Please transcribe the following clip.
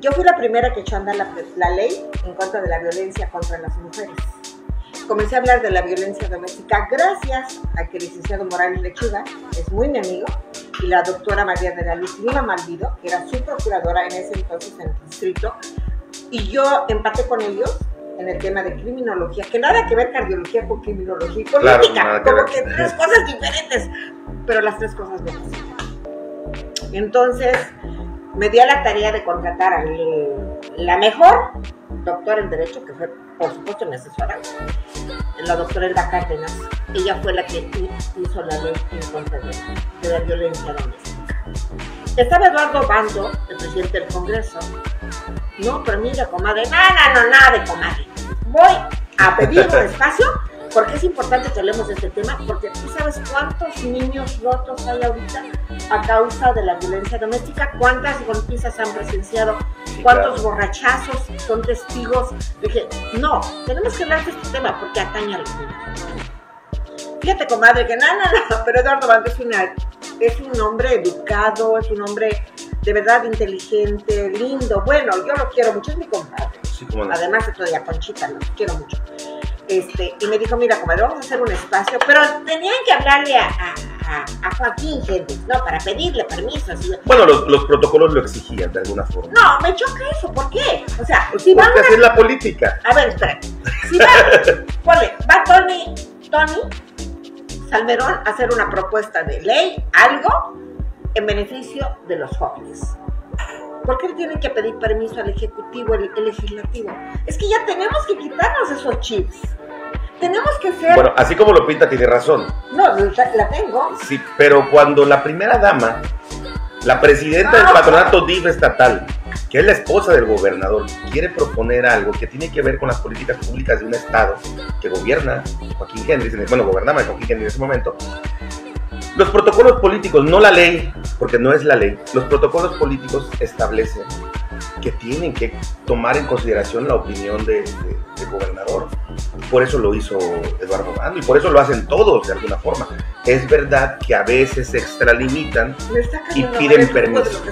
yo fui la primera que echó a andar la, la ley en contra de la violencia contra las mujeres. Comencé a hablar de la violencia doméstica gracias a que el licenciado Morales Lechuga es muy mi amigo y la doctora María de la Luz Lima Malvido, que era su procuradora en ese entonces en el distrito, y yo empaté con ellos en el tema de criminología, que nada que ver cardiología con criminología y Claro, política, que como ver. que tres cosas diferentes, pero las tres cosas no pasan. Entonces, me di a la tarea de contratar a la mejor doctora en Derecho, que fue, por supuesto, mi asesora, la doctora Elda Cárdenas. Ella fue la que hi- hizo la ley en contra de, de la violencia doméstica. Estaba Eduardo Bando, el presidente del Congreso. No, pero mira, comadre, nada, no, nada de comadre. Voy a pedir un espacio porque es importante que hablemos de este tema, porque tú sabes cuántos niños rotos hay ahorita a causa de la violencia doméstica, cuántas golpizas han presenciado, cuántos borrachazos son testigos. Dije, no, tenemos que hablar de este tema porque atañe a los niños. Fíjate, comadre, que no, no, no, pero Eduardo Bando es, un hombre educado, es un hombre de verdad inteligente, lindo. Bueno, yo lo quiero mucho, es mi compadre. Sí. Además de todo, ya Conchita, lo quiero mucho. Este, y me dijo, mira, comadre, vamos a hacer un espacio, pero tenían que hablarle a, a, a- Joaquín Hendrix, ¿no? Para pedirle permiso. Así. Bueno, los, los protocolos lo exigían de alguna forma. No, me choca eso, ¿por qué? O sea, si va así es la política. a ver, espera. Si va, ponle, va Tony, Tony Salmerón a hacer una propuesta de ley, algo, en beneficio de los jóvenes. ¿Por qué le tienen que pedir permiso al Ejecutivo, el, el Legislativo? Es que ya tenemos que quitarnos esos chips. Tenemos que ser... Bueno, así como lo pinta, tiene razón. no, la tengo. Sí, pero cuando la primera dama, la presidenta del patronato DIF estatal, que es la esposa del gobernador, quiere proponer algo que tiene que ver con las políticas públicas de un estado que gobierna Joaquín el- bueno, gobernaba Joaquín Hendrix en ese momento, los protocolos políticos, no la ley, porque no es la ley, los protocolos políticos establecen que tienen que tomar en consideración la opinión de- de- del gobernador. Por eso lo hizo Eduardo Bando y por eso lo hacen todos de alguna forma. Es verdad que a veces se extralimitan cayendo piden permiso.